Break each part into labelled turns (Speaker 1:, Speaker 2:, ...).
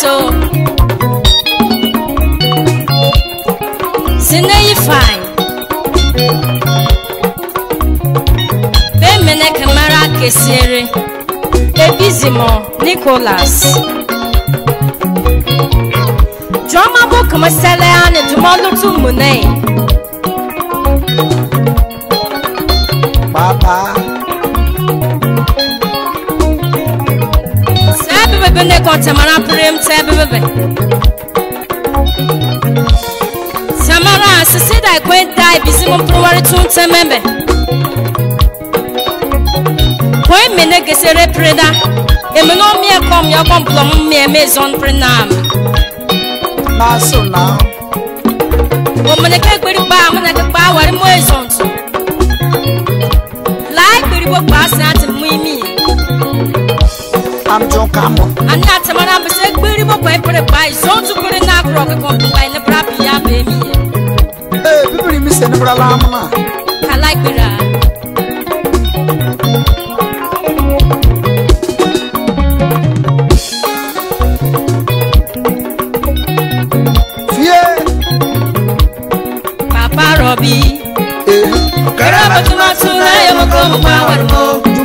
Speaker 1: so sene yi fine bemene kamara kesiere ebizimo nicholas jọma bụ kọmasịalị ane dụmọlụtụ tumune, Papa. bebe ne kontemara prem te bebe samara sisi da kwen dai bisi mo prowari tun te mebe kwen me ne gesere preda emi no mi ekom ya kom blom mi eme zon prenam baso na o mo ne ke gberi ba mo ne ke pa wari mo ezon tu lai gberi bo pa sa ti pam tun ka mo. Ana tamara mi se gbiri mo pẹ pere pa iso tukuri na kuro keko pa ile bra bi ya be mi ye. Ee bibiri mi se nibura la ma. Kala gbera. Fie. Papa Robi. Ee. bàtúmọ̀ tún láyé mo kúrò mo pa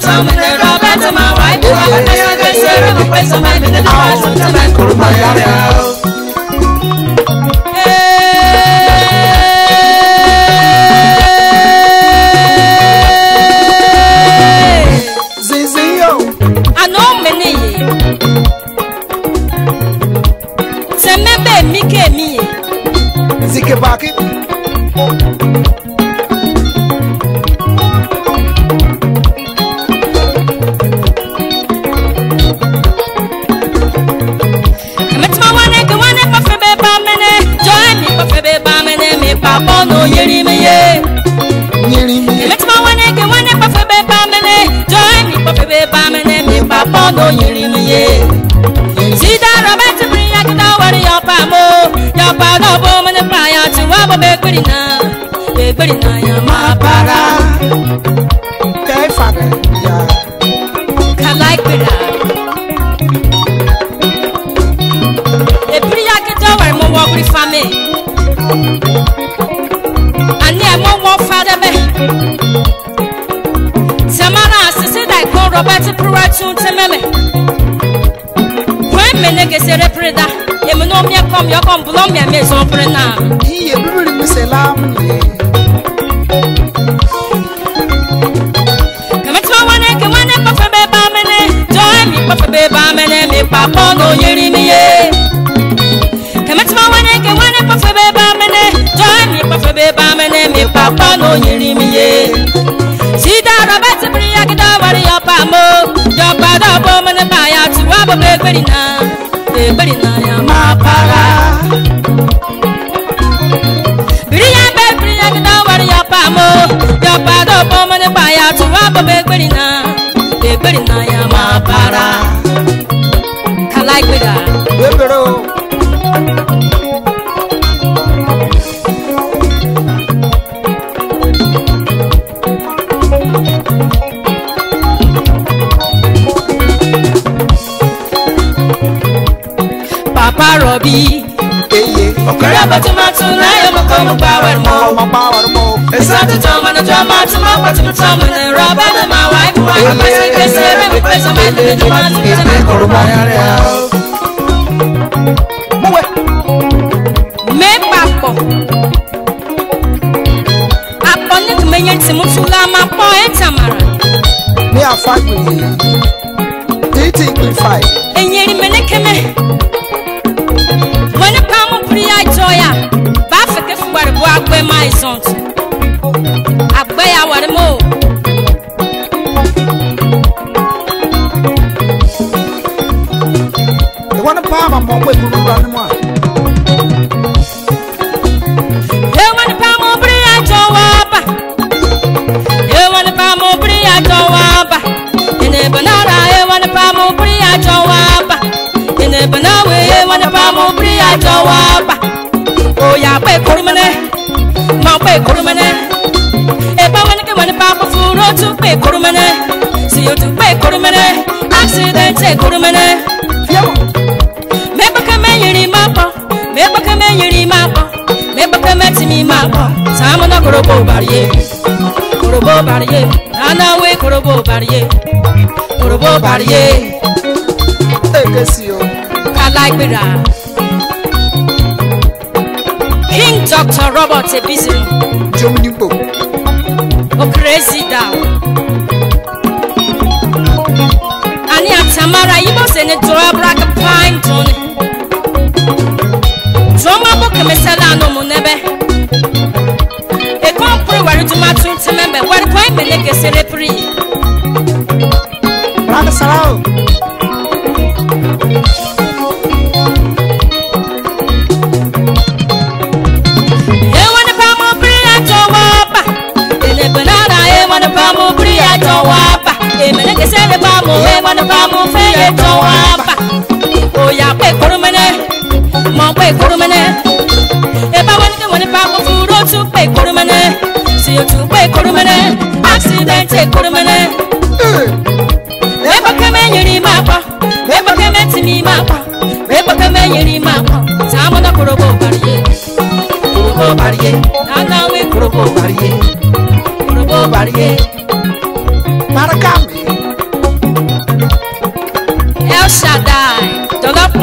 Speaker 2: Samudera bata mawai, bukan saya gaisera, bukan sama minat, asam sama kurma ya.
Speaker 1: wane ke wane pa febe pa mene joy mi pa ba mene mi pa no yeri mi ye yeri mi ye meti ma wane ke wane pa febe pa mene joy mi pa ba mene mi pa no yeri mi ye sida robert bria kita wari yo pa mo yo pa no bo mene pa ya ti wa bo be gbiri na be gbiri na ya ma para. ani ẹ mọ wọn fada bẹ samara asese da ẹkọ robert pura tún ti mẹmẹ wọn mi ne gèsè rẹ pere da èmi ní omi ẹkọ mi ọkọ mbùlọ mi ẹmí ẹsọ pere náà. iye bíbélì mi sẹ láàmú yẹ. kẹmẹtí wọn wá ní kí wọn ní pọfẹ bẹẹ bá mi ní jọ ẹ mi pọfẹ bẹẹ bá mi ní mi pàpọ ní oyèrè mi. barina e barina mapara b r i a be r i a kita a r i ya pamo ya pado pomo ne pa ya tuwa bo b a r i n a e b a r i n a mapara mo bi Kuraba tumatu na ya mako mo power
Speaker 2: mo my power mo Esa to toma na toma toma kwa tuma toma na raba na ma wai my wai ma se ke se me mo pesa me de de ma se na koruba ya re
Speaker 1: Mo we Me papo Apo ni tumenye timu tula ma po e tamara Ni afa kwini Iti kwifai Enyeri menekeme Mone pamu priya joya Ba feke fubare bo agbe ma izont Agbe ya ware mo Mone pamu mo gbe buru ranu mo Hey mone pamu priya jowa ba Hey mone pamu priya jowa ba Ene banara hey mone pamu priya jowa ba Ene banara bá mú bí àjọ wa bà òyà pé kórìmọ́lẹ́ mọ̀ pé kórìmọ́lẹ́ ẹ̀pá wọn ní kí wọ́n ní bá kó fún rótú pé kórìmọ́lẹ́ sì yóò tún pé kórìmọ́lẹ́ àksidẹ̀ntì kórìmọ́lẹ́. mẹ́gbẹ́kẹ́ mẹ́yìnrì máa pọ̀ mẹ́gbẹ́kẹ́ mẹ́yìnrì máa pọ̀ mẹ́gbẹ́kẹ́ mẹ́tìmí máa pọ̀ sàmú náà korobo bàríyé korobo bàríyé nanáwé korobo bàríyé korobo bàríyé. ẹ̀kẹ́ sí o alágbèrà King Dr. Robert Ebizim, Ebizinu jominipo okrezida ani atamara yibo senator abrak pine tone jọma bọ kẹmẹsẹlẹ anomu nẹbẹ ekọ mpiri wẹrẹ juma tuntun mẹbẹ wẹrẹ kọ ẹmẹlẹ kẹsẹrẹ piri. isere ba mu we mo ba mu fe ye to wa ba o ya pe korumene mo pe korumene e ni ke mo ni ba ko furo tu pe korumene si o tu pe korumene accident e korumene e ba ke me yiri ma pa e ba ke me ti mi ma pa e ba ke me yiri ma pa ta na korobo bariye korobo bariye na na we korobo bariye korobo bariye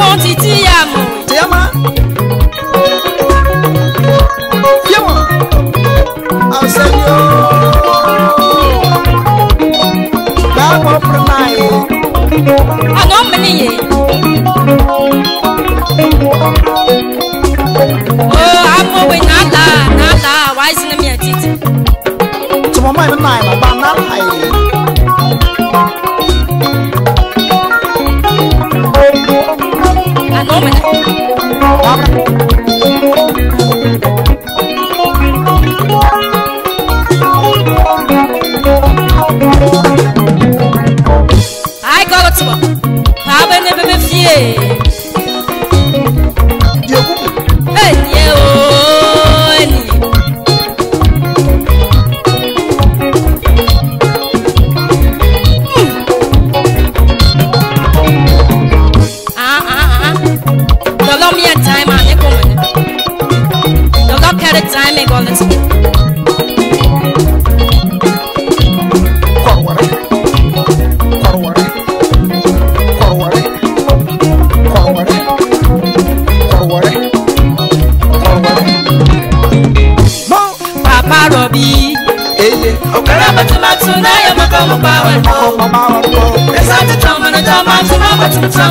Speaker 1: pọ́n títí àmọ́. Apakah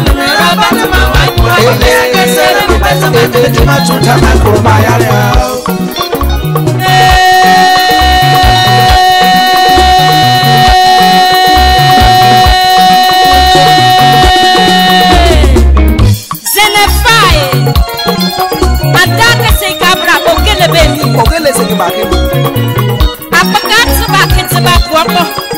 Speaker 1: sebab kita mawa kwa kune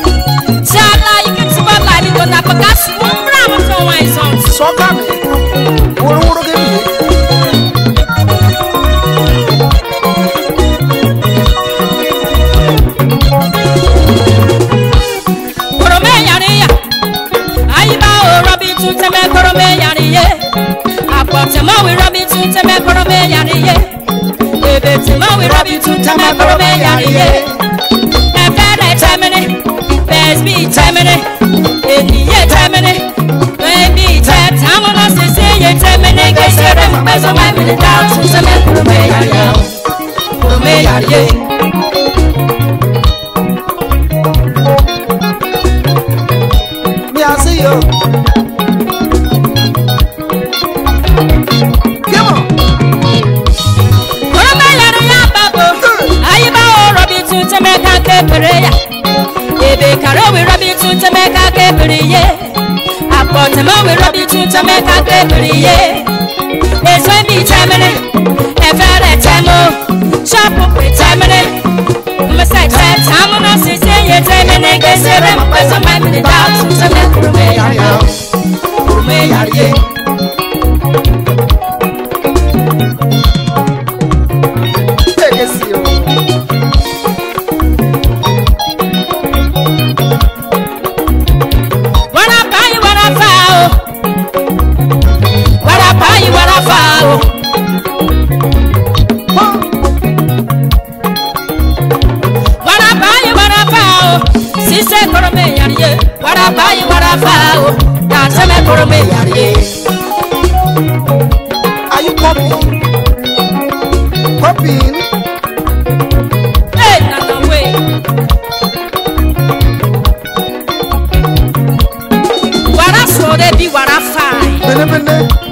Speaker 1: fa o na sɛmɛ kɔrɔ mɛ yari ye. are you coming? copying. Hey, Nana, wait. Wara sore di wara fa. Bene bene.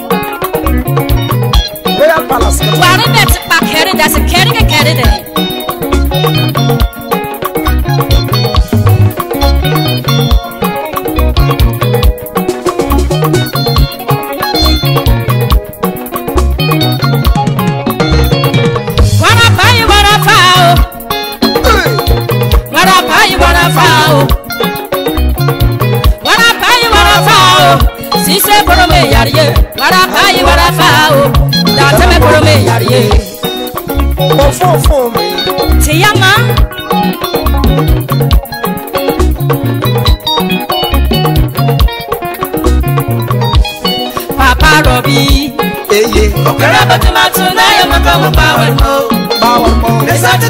Speaker 2: Okay, oh. okay. mo bawar mo da sata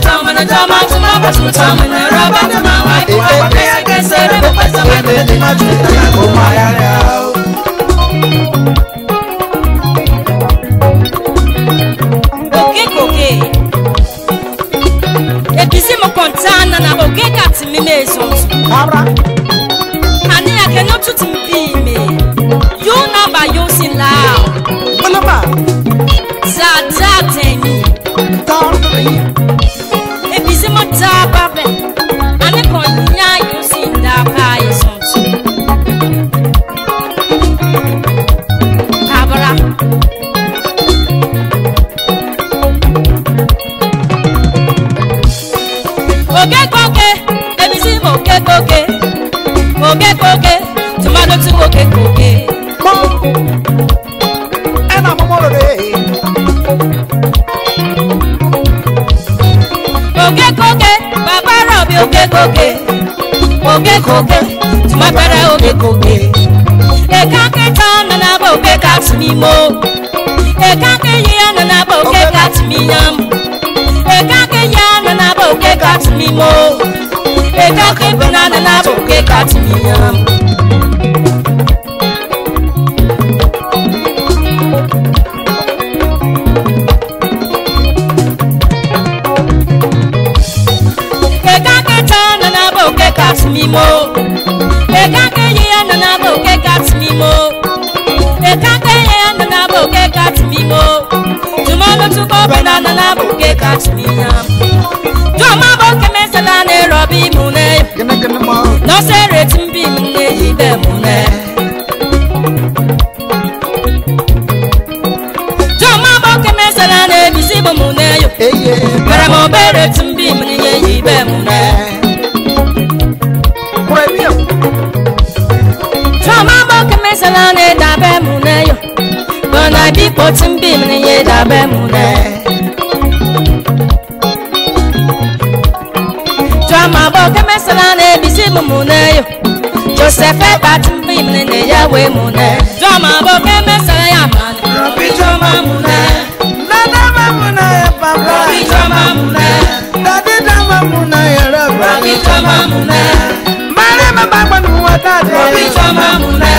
Speaker 1: na oge ka ti mi mezo Abra koge para oge koke. koge eke na nọ n'agba kat mi mo. eke nkenye ya nọ n'agba kat mi n'ime eke nkenye ya nọ n'agba oke kasị n'ime eke nkenye na nọ n'agba kat mi n'ime buge kachini ya jọma bọ kemesela ne rọbi mu ne nọsẹ retí bí mu ne yí bẹ mu ne. jọma bọ kemesela ne bisi bo mune. ne yo pẹrẹ mọ bẹ retí bí mu ne yí bẹ mune. ne. jọma bọ kemesela ne dabẹ mune. yo gbọ̀nà ìbí kò tí ń bí mu ne muneyo Josefe batumbi mnene yawe mune Joma boke mesele ya mane Robi joma mune Dadama mune ya papa Robi joma mune
Speaker 2: Dadi joma mune ya roba Robi joma mune Mare mababa nuwa dade Robi joma mune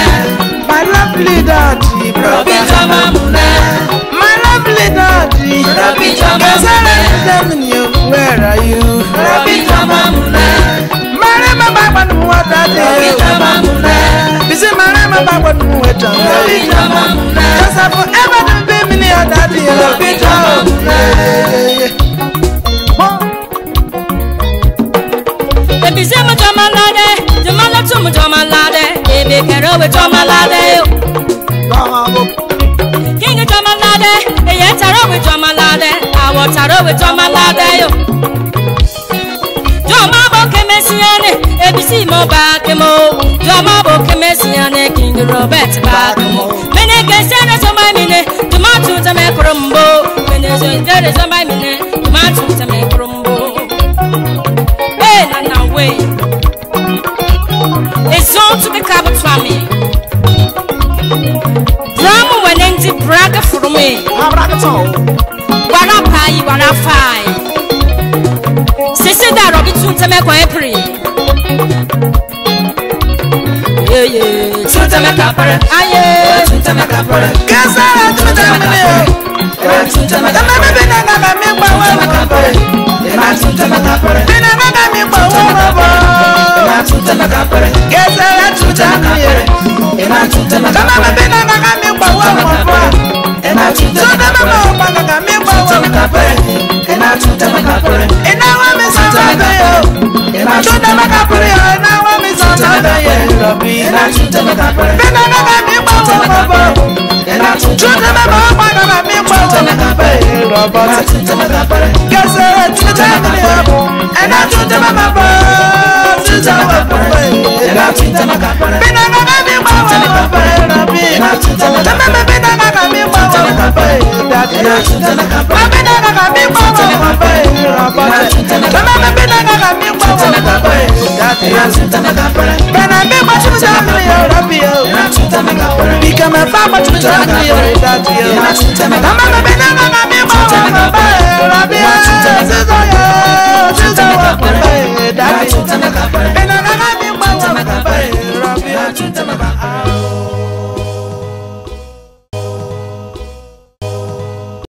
Speaker 2: My lovely daddy Robi joma mune My lovely daddy Robi joma mune Where are you? Robi nu wata ti ri bisi mara ma ba wo nu wata kasa fo eba
Speaker 1: nu bi mi ni ada ti ri. Ebi se mo jọma lade, jọma lọ tún mo jọma lade, ebi kẹrẹ òwe jọma lade o. Kí ni jọma lade, èyẹ tàrà òwe jọma lade, àwọ̀ tàrà òwe jọma lade o. ba kemo Joma bo keme siyane King Robert ba kemo Mene kese na soma mine Tuma tuta me kurumbo Mene so intere soma mine Tuma tuta me kurumbo Hey na na way Ezo tu be kabo twami Dramu wenenzi braga furumi Braga to Wana payi wana fai Sisi da robi tuta me kwa epri tẹmẹkàfẹrẹ. ayé otu tẹmẹkàfẹrẹ. kẹsàrà tún
Speaker 2: tẹmẹkàfẹrẹ. otu tẹmẹkàfẹrẹ. ẹ̀ma bẹ́bí nàgà bá mi gbọ́ wọ́n. tẹmẹkàfẹrẹ. ẹ̀ma tún tẹmẹkàfẹrẹ. bí nàgà bá mi gbọ́ wọ́n mọ̀ bọ́. ẹ̀ma tún tẹmẹkàfẹrẹ. kẹsàrà tún tẹmẹkàfẹrẹ. ẹ̀ma tún tẹmẹkàfẹrẹ. bi na tun tẹ mẹta mi gbọ́ wọ́n mọ̀ ẹ̀nà tun tẹ mẹta pẹrẹ. tún tẹ mẹta padà bá mi gbọ́ wọ́n. tún tẹ mẹta pẹrẹ. rọ̀bọ̀ ti tún tẹ mẹta pẹrẹ. kẹsẹ̀ tún tẹ mẹta pẹrẹ. ẹ̀nà tun mi gbọ́ wọ́n mọ̀ bọ̀. ẹ̀nà tun tẹ mẹta pẹrẹ. bí nana bá mi gbọ́ wọ́n mọ̀ bọ̀. ẹ̀nà tun te meta pere kese ena tun te meta bo tun mi gbo won mo ena tun te meta pere bi mi gbo won mo Bana mbe machuza no yo rabi yo Bika me fa machuza no yo dati yo Mama me bena mama me mo baba rabi yo Chuza yo chuza wa baba dati Bena